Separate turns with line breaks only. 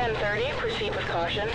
1030, proceed with caution.